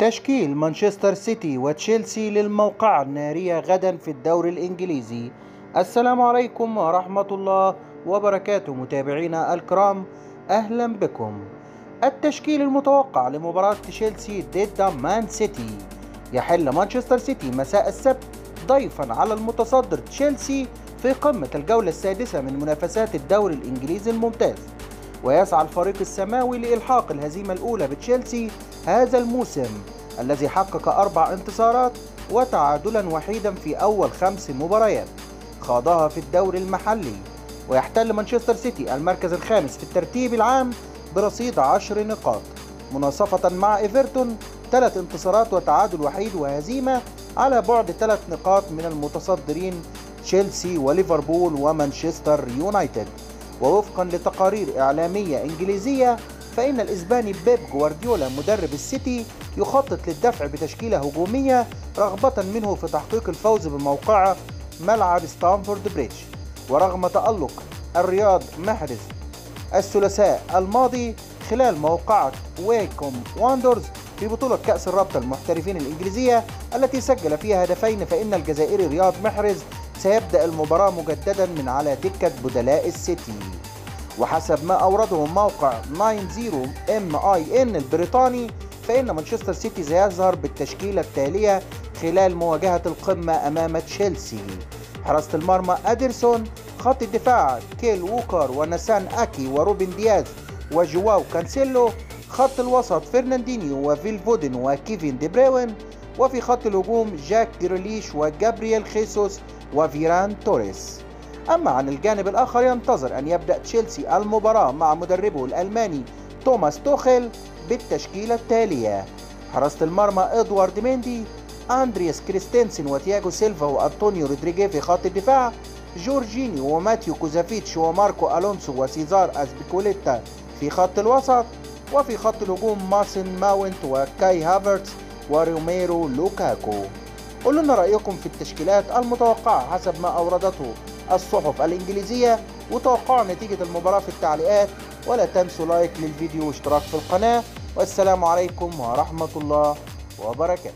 تشكيل مانشستر سيتي وتشيلسي للموقعة النارية غدا في الدوري الإنجليزي. السلام عليكم ورحمة الله وبركاته متابعينا الكرام أهلا بكم. التشكيل المتوقع لمباراة تشيلسي ضد مان سيتي. يحل مانشستر سيتي مساء السبت ضيفا على المتصدر تشيلسي في قمة الجولة السادسة من منافسات الدوري الإنجليزي الممتاز. ويسعى الفريق السماوي لإلحاق الهزيمة الأولى بتشيلسي هذا الموسم الذي حقق أربع انتصارات وتعادلا وحيدا في أول خمس مباريات خاضها في الدوري المحلي. ويحتل مانشستر سيتي المركز الخامس في الترتيب العام برصيد عشر نقاط. مناصفة مع إيفرتون ثلاث انتصارات وتعادل وحيد وهزيمة على بعد ثلاث نقاط من المتصدرين تشيلسي وليفربول ومانشستر يونايتد. ووفقا لتقارير إعلامية إنجليزية فإن الإسباني بيب جوارديولا مدرب السيتي يخطط للدفع بتشكيلة هجومية رغبة منه في تحقيق الفوز بموقعه ملعب ستانفورد بريدج. ورغم تألق الرياض محرز الثلاثاء الماضي خلال موقعة ويكوم واندرز في بطولة كأس الرابطة المحترفين الإنجليزية التي سجل فيها هدفين فإن الجزائري رياض محرز سيبدأ المباراة مجددا من على دكة بدلاء السيتي. وحسب ما أورده موقع 90 إم آي إن البريطاني فإن مانشستر سيتي سيظهر بالتشكيلة التالية خلال مواجهة القمة أمام تشيلسي. حراسة المرمى أدرسون خط الدفاع كايل ووكر وناثان أكي وروبن دياز وجواو كانسيلو خط الوسط فرناندينيو وفيل فودن وكيفين دي بروين وفي خط الهجوم جاك جريليش وجابرييل خيسوس وفيران توريس. أما عن الجانب الآخر ينتظر أن يبدأ تشيلسي المباراة مع مدربه الألماني توماس توخيل بالتشكيلة التالية. حراسة المرمى إدوارد ميندي أندرياس كريستنسن وتياغو سيلفا وأنطونيو روديجر في خط الدفاع جورجينيو وماتيو كوفاسيتش وماركو ألونسو وسيزار أسبيكوليتا في خط الوسط وفي خط الهجوم ماسون ماونت وكاي هافرتس وروميلو لوكاكو. قولوا لنا رأيكم في التشكيلات المتوقعة حسب ما أوردته الصحف الإنجليزية وتوقعوا نتيجة المباراة في التعليقات ولا تنسوا لايك للفيديو واشتراك في القناة. والسلام عليكم ورحمة الله وبركاته.